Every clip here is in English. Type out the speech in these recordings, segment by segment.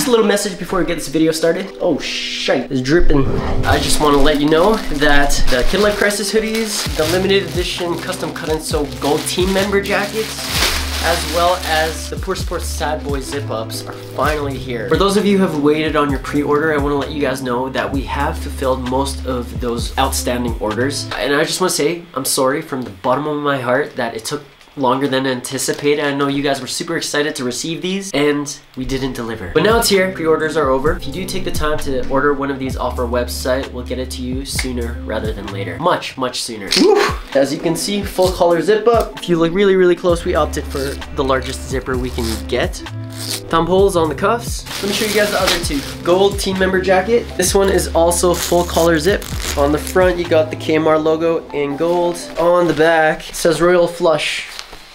Just a little message before we get this video started. Oh, shite, it's dripping. I just want to let you know that the Kid Life Crisis hoodies, the limited edition custom cut and sew gold team member jackets, as well as the Poor Sports Sad Boy zip-ups are finally here. For those of you who have waited on your pre-order, I want to let you guys know that we have fulfilled most of those outstanding orders. And I just want to say, I'm sorry from the bottom of my heart that it took longer than anticipated. I know you guys were super excited to receive these and we didn't deliver. But now it's here, pre-orders are over. If you do take the time to order one of these off our website, we'll get it to you sooner rather than later. Much, much sooner. As you can see, full collar zip up. If you look really, really close, we opted for the largest zipper we can get. Thumb holes on the cuffs. Let me show you guys the other two. Gold team member jacket. This one is also full collar zip. On the front, you got the KMR logo in gold. On the back, it says Royal Flush.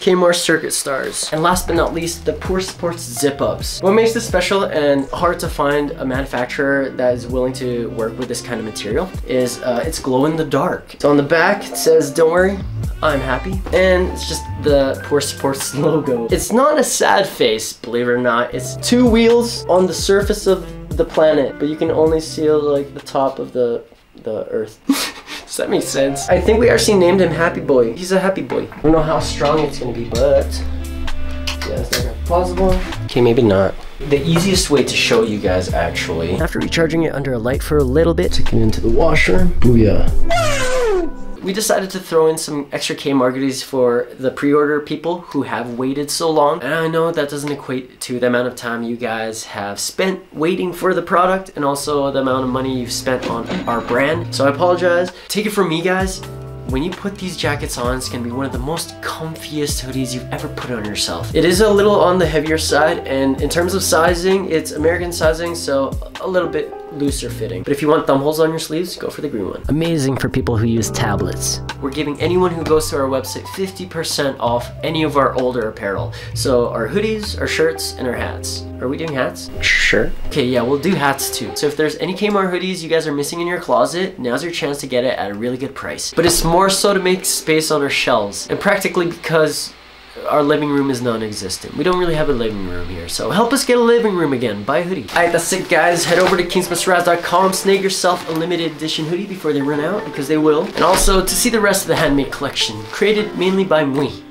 Kmart Circuit Stars. And last but not least, the Poor Sports Zip Ups. What makes this special and hard to find a manufacturer that is willing to work with this kind of material is uh, it's glow in the dark. So on the back, it says, don't worry, I'm happy. And it's just the Poor Sports logo. It's not a sad face, believe it or not. It's two wheels on the surface of the planet, but you can only see like the top of the, the earth. Does that make sense? I think we actually named him Happy Boy. He's a happy boy. I don't know how strong it's gonna be, but yeah, it's not possible. Okay, maybe not. The easiest way to show you guys actually, after recharging it under a light for a little bit, take it into the washer. Booyah we decided to throw in some extra Kmart goodies for the pre-order people who have waited so long. And I know that doesn't equate to the amount of time you guys have spent waiting for the product and also the amount of money you've spent on our brand. So I apologize. Take it from me guys when you put these jackets on, it's gonna be one of the most comfiest hoodies you've ever put on yourself. It is a little on the heavier side, and in terms of sizing, it's American sizing, so a little bit looser fitting. But if you want thumb holes on your sleeves, go for the green one. Amazing for people who use tablets. We're giving anyone who goes to our website 50% off any of our older apparel. So our hoodies, our shirts, and our hats. Are we doing hats? Sure. Okay, yeah, we'll do hats too. So if there's any Kmart hoodies you guys are missing in your closet, now's your chance to get it at a really good price. But it's more so to make space on our shelves. And practically because our living room is non-existent. We don't really have a living room here, so help us get a living room again. Buy a hoodie. Alright, that's it guys. Head over to kingsmustrise.com, snag yourself a limited edition hoodie before they run out, because they will. And also to see the rest of the handmade collection, created mainly by me.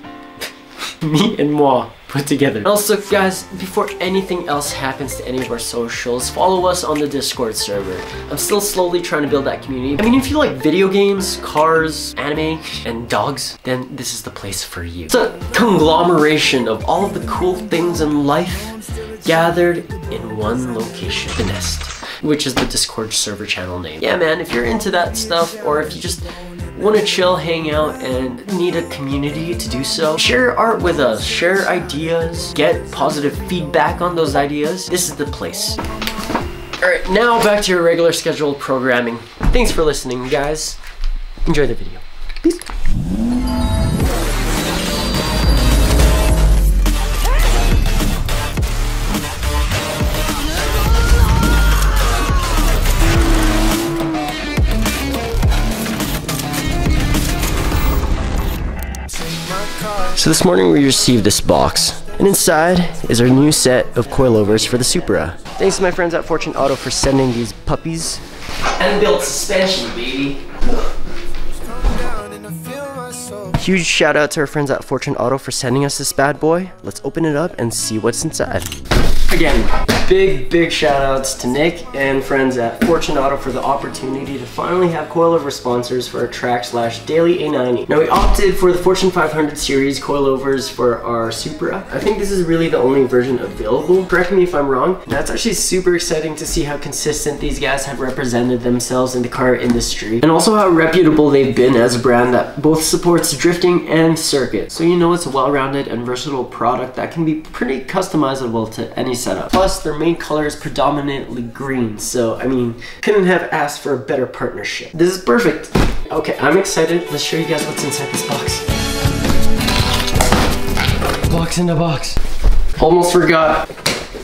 me and moi put together. Also, guys, before anything else happens to any of our socials, follow us on the Discord server. I'm still slowly trying to build that community. I mean, if you like video games, cars, anime, and dogs, then this is the place for you. It's a conglomeration of all of the cool things in life gathered in one location, the nest, which is the Discord server channel name. Yeah, man, if you're into that stuff, or if you just want to chill, hang out, and need a community to do so, share art with us, share ideas, get positive feedback on those ideas, this is the place. Alright, now back to your regular scheduled programming. Thanks for listening, guys. Enjoy the video. Peace. So this morning we received this box, and inside is our new set of coilovers for the Supra. Thanks to my friends at Fortune Auto for sending these puppies. And built suspension, baby. Huge shout out to our friends at Fortune Auto for sending us this bad boy. Let's open it up and see what's inside. Again, big, big shout outs to Nick and friends at Fortune Auto for the opportunity to finally have coilover sponsors for our track slash daily A90. Now we opted for the Fortune 500 series coilovers for our Supra. I think this is really the only version available. Correct me if I'm wrong. That's actually super exciting to see how consistent these guys have represented themselves in the car industry and also how reputable they've been as a brand that both supports drifting and circuit. So you know it's a well-rounded and versatile product that can be pretty customizable to any setup. Plus, their main color is predominantly green, so I mean, couldn't have asked for a better partnership. This is perfect. Okay, I'm excited. Let's show you guys what's inside this box. Box in the box. Almost forgot.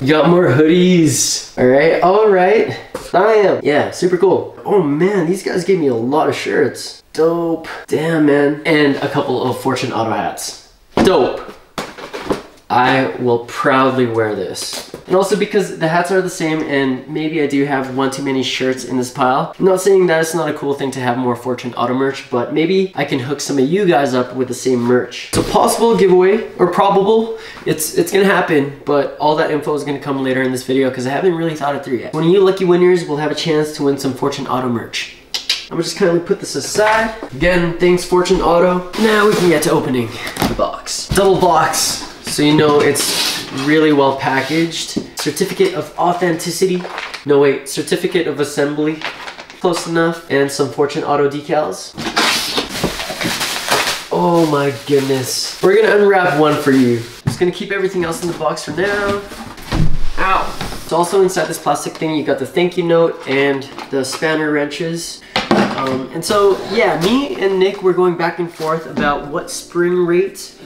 Got more hoodies. All right, all right. I am. Yeah, super cool. Oh man, these guys gave me a lot of shirts. Dope. Damn, man. And a couple of Fortune Auto hats. Dope. I will proudly wear this. And also because the hats are the same and maybe I do have one too many shirts in this pile. I'm not saying that it's not a cool thing to have more Fortune Auto merch, but maybe I can hook some of you guys up with the same merch. So possible giveaway, or probable, it's, it's gonna happen, but all that info is gonna come later in this video because I haven't really thought it through yet. One of you lucky winners will have a chance to win some Fortune Auto merch. I'm gonna just kindly put this aside. Again, thanks Fortune Auto. Now we can get to opening the box. Double box, so you know it's really well packaged. Certificate of authenticity. No wait, certificate of assembly. Close enough. And some Fortune Auto decals. Oh my goodness. We're gonna unwrap one for you. Just gonna keep everything else in the box for now. Ow. So also inside this plastic thing, you got the thank you note and the spanner wrenches. Um, and so, yeah, me and Nick were going back and forth about what spring rate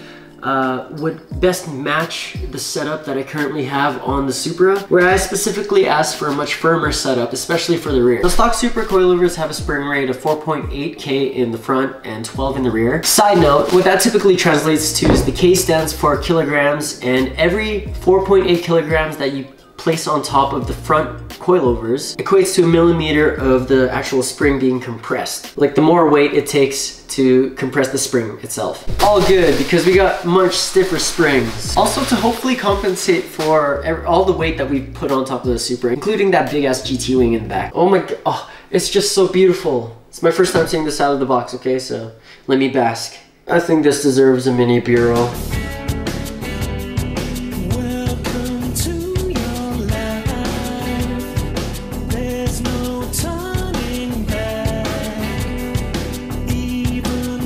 uh, would best match the setup that I currently have on the Supra, where I specifically asked for a much firmer setup, especially for the rear. The stock Supra coilovers have a spring rate of 4.8K in the front and 12 in the rear. Side note, what that typically translates to is the K stands for kilograms, and every 4.8 kilograms that you place on top of the front coilovers equates to a millimeter of the actual spring being compressed. Like the more weight it takes to compress the spring itself. All good because we got much stiffer springs. Also to hopefully compensate for all the weight that we put on top of the Supra, including that big ass GT wing in the back. Oh my god, oh, it's just so beautiful. It's my first time seeing this out of the box, okay? So let me bask. I think this deserves a mini b-roll.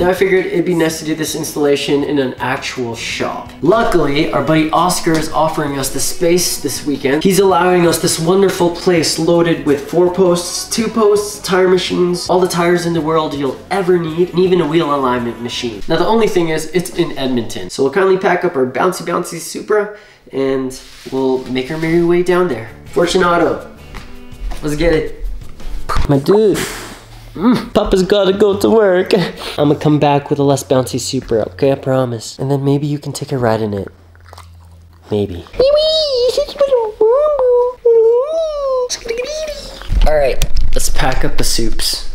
I figured it'd be nice to do this installation in an actual shop. Luckily, our buddy Oscar is offering us the space this weekend. He's allowing us this wonderful place loaded with four posts, two posts, tire machines, all the tires in the world you'll ever need, and even a wheel alignment machine. Now the only thing is, it's in Edmonton. So we'll kindly pack up our bouncy bouncy Supra and we'll make our merry way down there. Fortune Auto, let's get it. My dude. Mm, Papa's gotta go to work. I'm gonna come back with a less bouncy Supra, okay? I promise. And then maybe you can take a ride in it. Maybe. Alright, let's pack up the soups.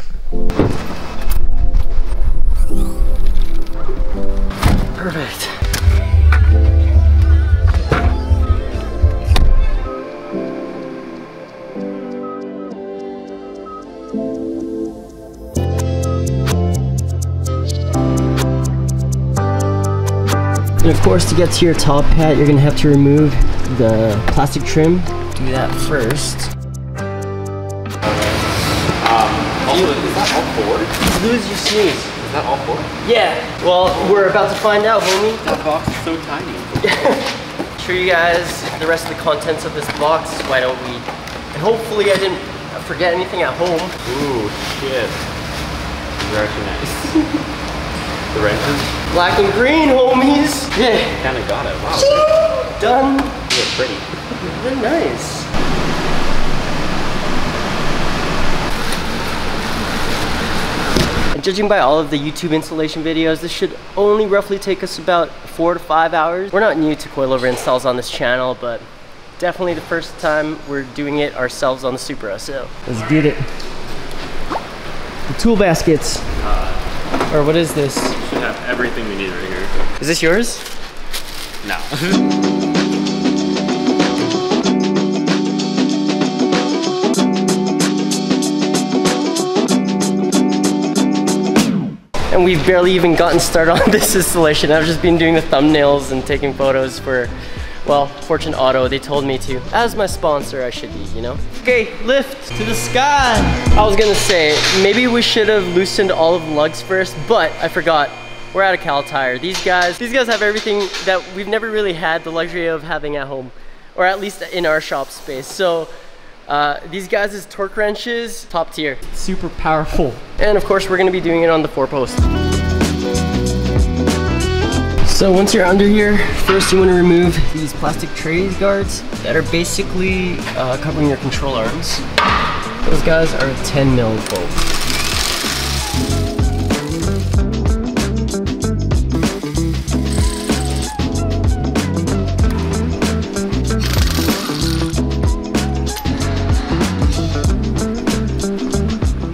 And of course, to get to your top hat, you're gonna have to remove the plastic trim. Do that first. Um, also, is that all four? Lose your sneeze. Is that all four? Yeah, well, we're about to find out, homie. That box is so tiny. Show you guys the rest of the contents of this box. Why don't we? And hopefully I didn't forget anything at home. Ooh, shit. These are actually nice. the wrenches. Black and green, homies. Yeah. Kind of got it. Wow. Done. Yeah, pretty. Very nice. And judging by all of the YouTube installation videos, this should only roughly take us about four to five hours. We're not new to coilover installs on this channel, but definitely the first time we're doing it ourselves on the Supra, so. Let's get it. The tool baskets. Uh, or what is this? Should have everything we need right here. Is this yours? No. and we've barely even gotten started on this installation. I've just been doing the thumbnails and taking photos for, well, Fortune Auto. They told me to. As my sponsor, I should be, you know? Okay, lift to the sky. I was gonna say, maybe we should have loosened all of the lugs first, but I forgot. We're out of Kal Tire. These guys, these guys have everything that we've never really had the luxury of having at home, or at least in our shop space. So uh, these guys' torque wrenches, top tier. Super powerful. And of course, we're gonna be doing it on the four post. So once you're under here, first you want to remove these plastic tray guards that are basically uh, covering your control arms. Those guys are 10 mil bolts.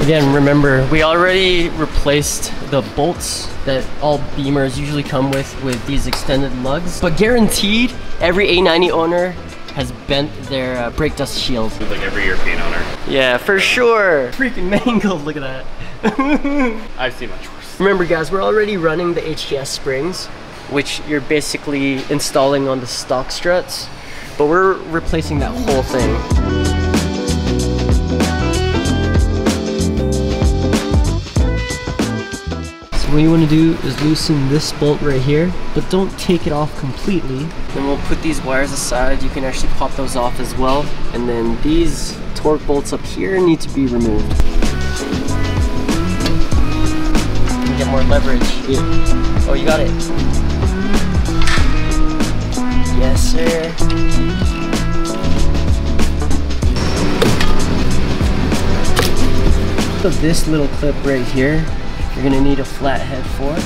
Again, remember, we already replaced the bolts that all Beamers usually come with with these extended lugs. But guaranteed, every A90 owner has bent their uh, brake dust shield. Like every European owner. Yeah, for sure. Freaking mangled, look at that. I've seen much worse. Remember guys, we're already running the HTS springs, which you're basically installing on the stock struts, but we're replacing that whole thing. So what you want to do is loosen this bolt right here, but don't take it off completely. Then we'll put these wires aside. You can actually pop those off as well. And then these Torx bolts up here need to be removed. Get more leverage. Yeah. Oh, you got it. Yes, sir. So this little clip right here you're gonna need a flat head for it.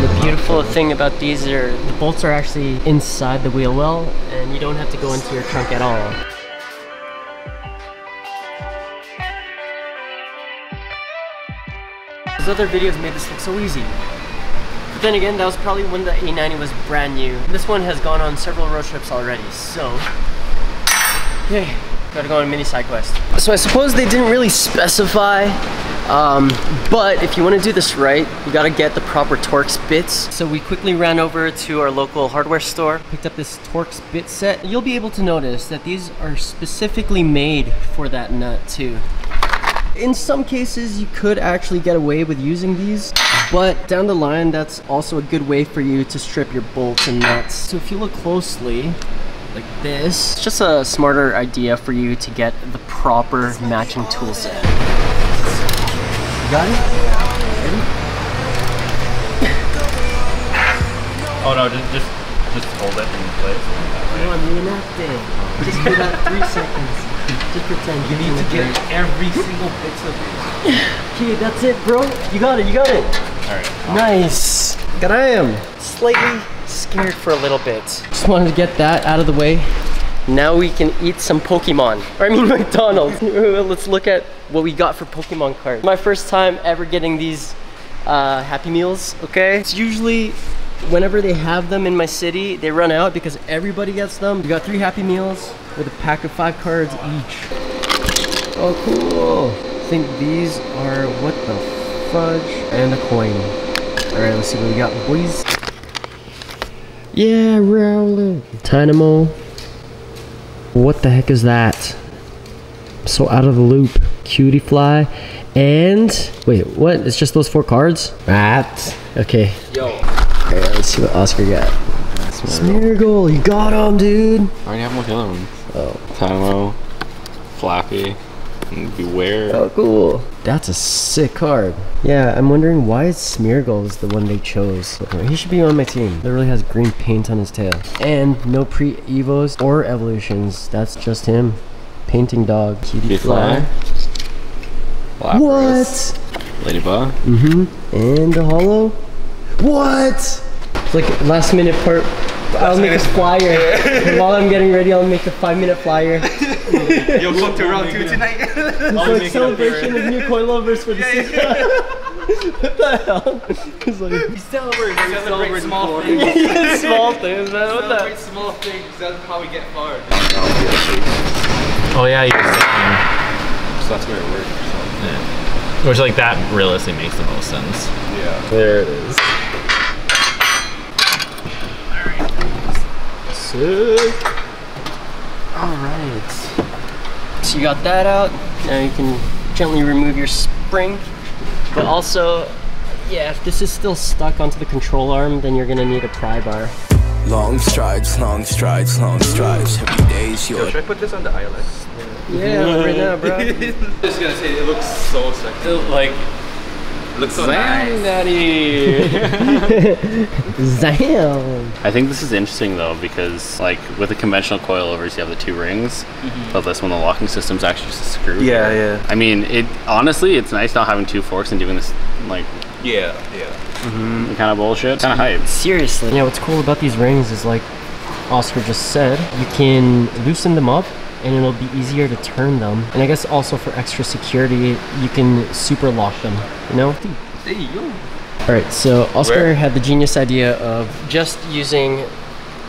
The beautiful thing about these are the bolts are actually inside the wheel well and you don't have to go into your trunk at all. Those other videos made this look so easy. But then again, that was probably when the A90 was brand new. This one has gone on several road trips already, so... Yay, gotta go on a mini side quest. So I suppose they didn't really specify, um, but if you want to do this right, you gotta get the proper Torx bits. So we quickly ran over to our local hardware store, picked up this Torx bit set. You'll be able to notice that these are specifically made for that nut too. In some cases, you could actually get away with using these, but down the line, that's also a good way for you to strip your bolts and nuts. So if you look closely, like this, it's just a smarter idea for you to get the proper matching tool set. You got it? Ready? Oh no, just just just hold it in place. On, reenact it. Just for that three seconds. Just pretend. You need to get every single bit of it. Okay, that's it, bro. You got it, you got it. Alright. Nice. Good I am. Slightly scared for a little bit. Just wanted to get that out of the way. Now we can eat some Pokemon. Or I mean McDonald's. Let's look at what we got for Pokemon cards. My first time ever getting these uh, Happy Meals, okay? It's usually whenever they have them in my city, they run out because everybody gets them. We got three Happy Meals with a pack of five cards each. Oh, cool. I think these are what the fudge and a coin. All right, let's see what we got, boys. Yeah, Rowlet. Tynamo. What the heck is that? So out of the loop. Cutiefly. And wait, what? It's just those four cards? That. Okay. Yo. Alright, let's see what Oscar got. Smeargle, you got him, dude. I already have one of the other ones. Oh. Tynamo, Flapple, and Bewear. Oh, cool. That's a sick card. Yeah, I'm wondering why Smeargle is the one they chose. He should be on my team. Literally has green paint on his tail. And no pre-evos or evolutions. That's just him. Painting dog. Cutiefly. fly. What? Ladybug. Mm-hmm. And the hollow. What? It's like last minute part. I'll make a flyer. While I'm getting ready, I'll make a five minute flyer. Yo, come to round two tonight. It's like celebration of new coilovers for the season. what the hell? It's like we celebrate. We celebrate small things. yeah, small things, man. What the? Celebrate small things. That's how we get far. Oh yeah, you're saying. So that's where it works. Yeah. Which like that realistically makes the most sense. Yeah. There it is. Sick. All right. So you got that out. Now you can gently remove your spring. But also, yeah, if this is still stuck onto the control arm, then you're gonna need a pry bar. Long strides, long strides, long strides. Every day's your Should I put this on the ILX? Yeah, right now, bro. Just gonna say it looks so sexy. Like Looks so Zam, nice. daddy. Zam. I think this is interesting though because like with the conventional coilovers you have the two rings, mm-hmm. but this one the locking system's actually just a screw. Yeah, yeah. I mean, it honestly it's nice not having two forks and doing this like Yeah, yeah. Mm-hmm. kind of bullshit. Kind of mm-hmm. hype. Seriously. Yeah. what's cool about these rings is like Oscar just said, you can loosen them up and it'll be easier to turn them. And I guess also for extra security, you can super lock them, you know? Hey, yo. All right, so Oscar Where? had the genius idea of just using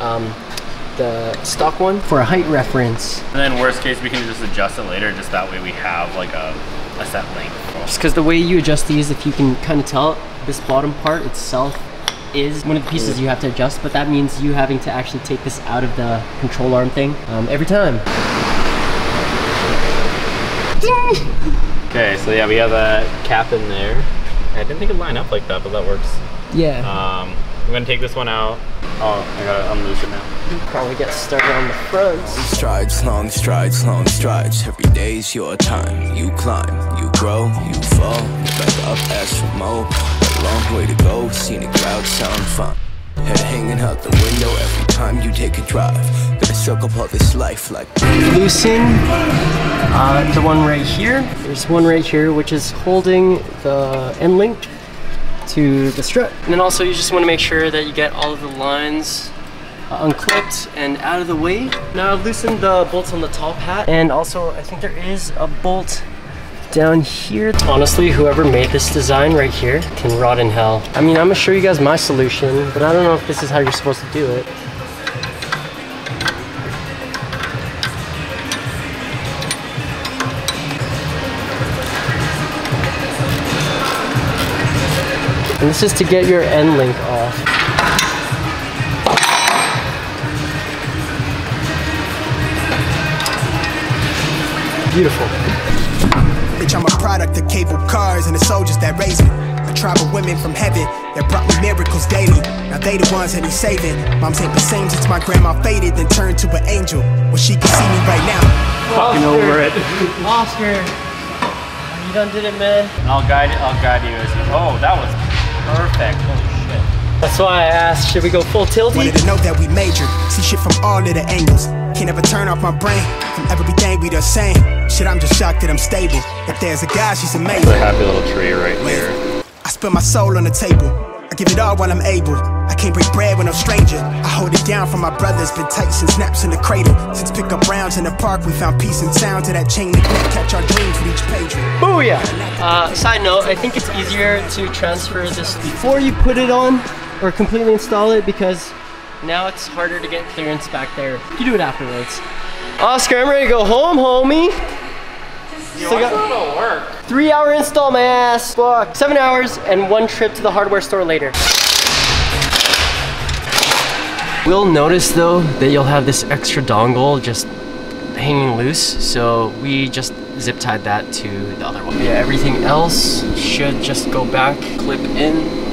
um, the stock one for a height reference. And then worst case we can just adjust it later, just that way we have like a, a set length. Just because the way you adjust these, if you can kind of tell, this bottom part itself is one of the pieces you have to adjust, but that means you having to actually take this out of the control arm thing um, every time. Okay, so yeah, we have a cap in there. I didn't think it'd line up like that, but that works. Yeah. Um, I'm gonna take this one out. Oh, I gotta unloose it now. Probably get started on the front. Strides, long strides, long strides. Every day's your time. You climb, you grow, you fall. You back up, ask for more. A long way to go. Scenic route sound fun. Head hanging out the window every time you take a drive. Gotta soak up all this life like. Loosen uh, the one right here. There's one right here which is holding the end link to the strut. And then also you just want to make sure that you get all of the lines uh, unclipped and out of the way. Now I've loosened the bolts on the top hat and also I think there is a bolt down here. Honestly, whoever made this design right here can rot in hell. I mean, I'm gonna show you guys my solution, but I don't know if this is how you're supposed to do it. And this is to get your end link off. Beautiful. Bitch, I'm product of cable cars and the soldiers that raised me. A tribe of women from heaven that brought me miracles daily. Now they the ones that he's saving. Moms ain't the same since my grandma faded, then turned to an angel. Well, she can see me right now. Fucking over it. Oscar, you done did it, man. I'll guide. you. I'll guide you as you. Oh, that was perfect. Holy shit. That's why I asked, should we go full tilty? Wanted to know that we majored. See shit from all of the angles. Can't ever turn off my brain from everything we the same. Shit, I'm just shocked that I'm stable. If there's a God, she's amazing. The happy little tree right here. I spill my soul on the table. I give it all while I'm able. I can't break bread with no stranger. I hold it down for my brothers. Been tight since snaps in the cradle. Since pick up rounds in the park, we found peace and sound to that chain link net. Catch our dreams with each page. Booyah! Uh, side note, I think it's easier to transfer this before you put it on or completely install it because now it's harder to get clearance back there. You do it afterwards. Oscar, I'm ready to go home, homie. Still got work. three hour install, my ass. Fuck. Seven hours and one trip to the hardware store later. We'll notice though that you'll have this extra dongle just hanging loose, so we just zip tied that to the other one. Yeah, everything else should just go back, clip in.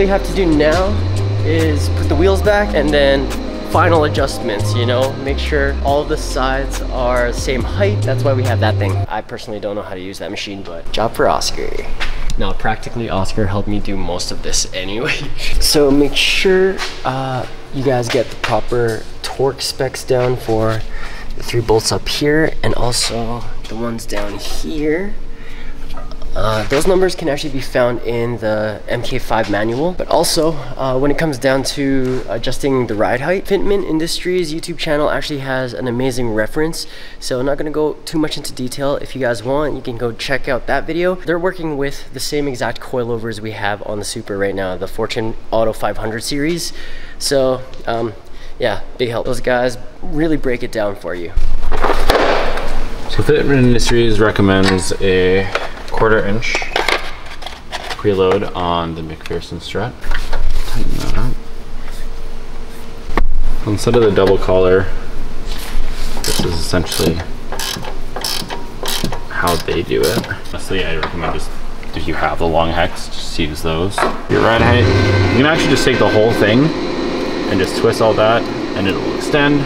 You have to do now is put the wheels back and then final adjustments, you know? Make sure all the sides are the same height. That's why we have that thing. I personally don't know how to use that machine, but job for Oscar. Now, practically Oscar helped me do most of this anyway. so make sure uh, you guys get the proper torque specs down for the three bolts up here and also the ones down here. Uh, those numbers can actually be found in the MK5 manual, but also uh, when it comes down to adjusting the ride height, Fitment Industries YouTube channel actually has an amazing reference. So I'm not gonna go too much into detail. If you guys want, you can go check out that video. They're working with the same exact coilovers we have on the Supra right now, the Fortune Auto 500 series. So um, yeah, big help. Those guys really break it down for you. So Fitment Industries recommends a quarter inch preload on the MacPherson strut. Tighten that up. Instead of the double collar, this is essentially how they do it. Honestly, I recommend just if you have the long hex, just use those. Your ride height, you can actually just take the whole thing and just twist all that and it will extend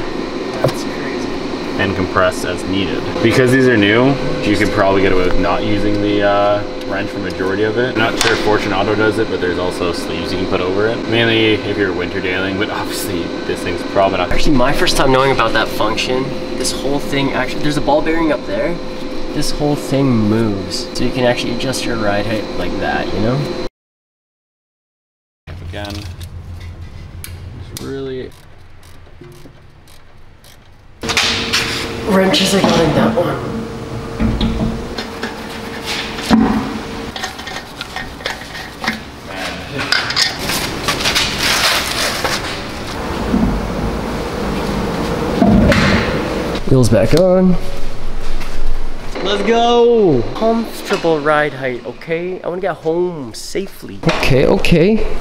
and compress as needed. Because these are new, you could probably get away with not using the uh, wrench for majority of it. I'm not sure if Fortune Auto does it, but there's also sleeves you can put over it. Mainly if you're winter dealing, but obviously this thing's probably not. Actually, my first time knowing about that function, this whole thing actually, there's a ball bearing up there. This whole thing moves. So you can actually adjust your ride height like that, you know? Again, just really Wrenches I got in that one. Wheels back on. Let's go! Comfortable ride height, okay? I wanna get home safely. Okay, okay.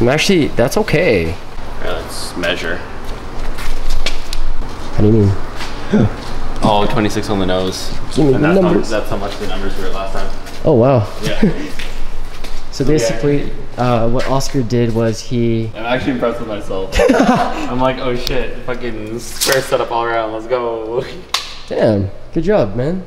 I'm actually, that's okay. Yeah, measure. How do you mean? Oh, 26 on the nose. Give me And the that's how, that's how much the numbers were last time. Oh wow. Yeah. So basically, uh, what Oscar did was he I'm actually impressed with myself. I'm like, oh shit, fucking square setup all around, let's go. Damn, good job, man.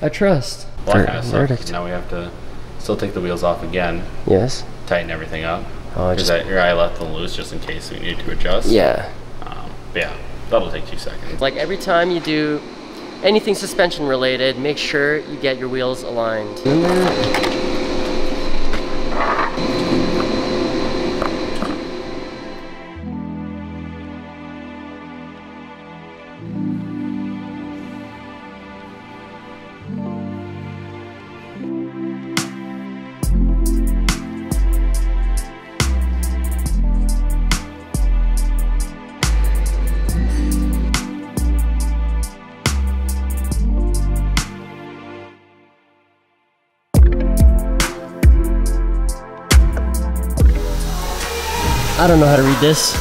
I trust. Well, that kind of Verdict. Now we have to still take the wheels off again, Yes. tighten everything up. Oh, Because just your eye left them loose just in case we need to adjust. yeah. Um, yeah, that'll take two seconds. Like every time you do anything suspension related, make sure you get your wheels aligned. I don't know how to read this,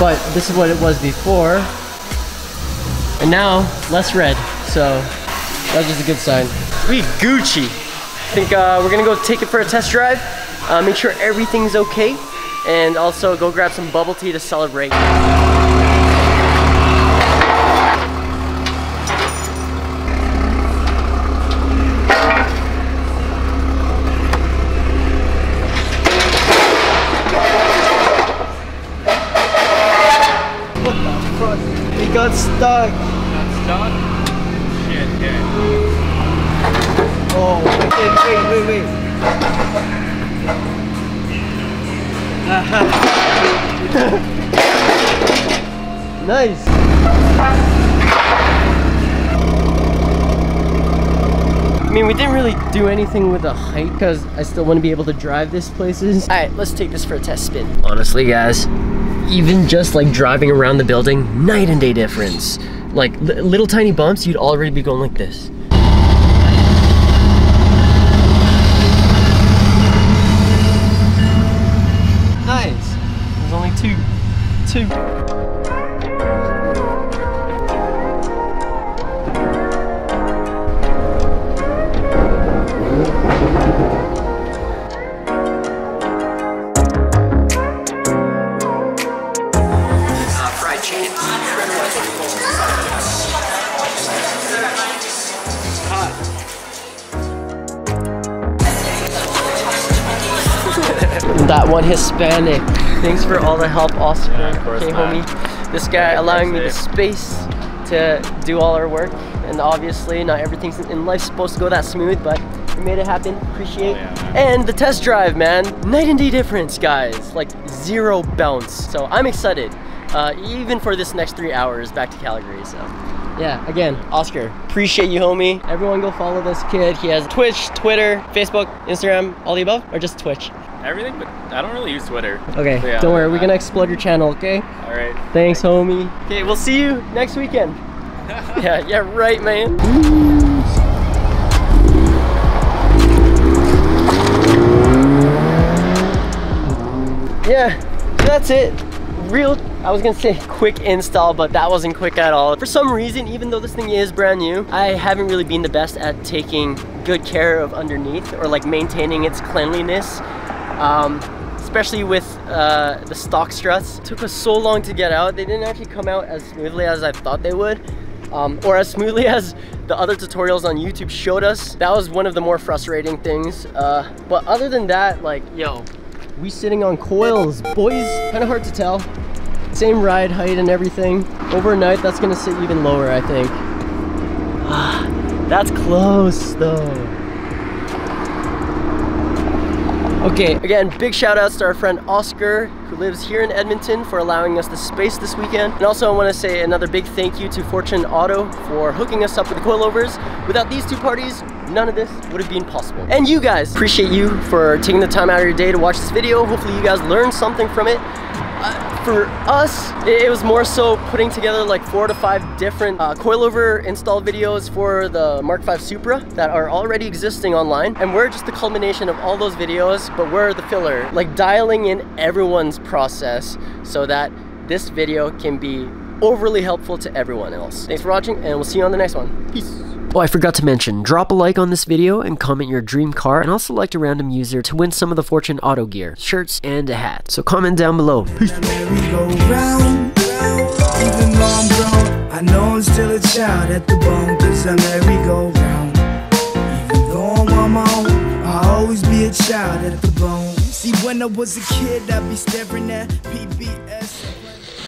but this is what it was before. And now, less red, so that's just a good sign. We Gucci. I think uh, we're gonna go take it for a test drive, uh, make sure everything's okay, and also go grab some bubble tea to celebrate. We got stuck. Shit, okay. Oh, wait, wait, wait, wait. nice. I mean, we didn't really do anything with the height because I still want to be able to drive this places. All right, let's take this for a test spin. Honestly, guys, even just like driving around the building, night and day difference. Like little tiny bumps, you'd already be going like this. Hispanic. Thanks for all the help, Oscar. of course, okay, man. homie. This guy allowing me the space to do all our work. And obviously, not everything in life supposed to go that smooth, but we made it happen. Appreciate. yeah, and the test drive, man. Night and day difference, guys. Like zero bounce. So I'm excited. Uh, even for this next three hours back to Calgary. So yeah, again, Oscar, appreciate you, homie. Everyone go follow this kid. He has Twitch, Twitter, Facebook, Instagram, all the above, or just Twitch. Everything, but I don't really use Twitter. Okay, So, yeah, don't worry, we're gonna explode your channel, okay? All right. Thanks, homie. Okay, we'll see you next weekend. yeah, yeah, right, man. Yeah, that's it. Real, I was gonna say quick install, but that wasn't quick at all. For some reason, even though this thing is brand new, I haven't really been the best at taking good care of underneath or like maintaining its cleanliness. Um, especially with uh, the stock struts. It took us so long to get out. They didn't actually come out as smoothly as I thought they would. Um, or as smoothly as the other tutorials on YouTube showed us. That was one of the more frustrating things. Uh, but other than that, like, yo, we sitting on coils. Boys, kind of hard to tell. Same ride height and everything. Overnight, that's gonna sit even lower, I think. that's close though. Okay, again, big shout outs to our friend Oscar, who lives here in Edmonton, for allowing us the space this weekend. And also I wanna say another big thank you to Fortune Auto for hooking us up with the coilovers. Without these two parties, none of this would have been possible. And you guys, appreciate you for taking the time out of your day to watch this video. Hopefully you guys learned something from it. For us, it was more so putting together like four to five different uh, coilover install videos for the Mark V Supra that are already existing online. And we're just the culmination of all those videos, but we're the filler, like dialing in everyone's process so that this video can be overly helpful to everyone else. Thanks for watching and we'll see you on the next one. Peace. Oh, I forgot to mention, drop a like on this video and comment your dream car and I'll select a random user to win some of the Fortune Auto gear, shirts, and a hat. So comment down below. Peace. merry-go-round. Even though I'm grown, I know I'm still a child at the bone, cause I merry-go-round. Even though I'm on my own, I'll always be a child at the bone. See, when I was a kid, I'd be staring at PBS.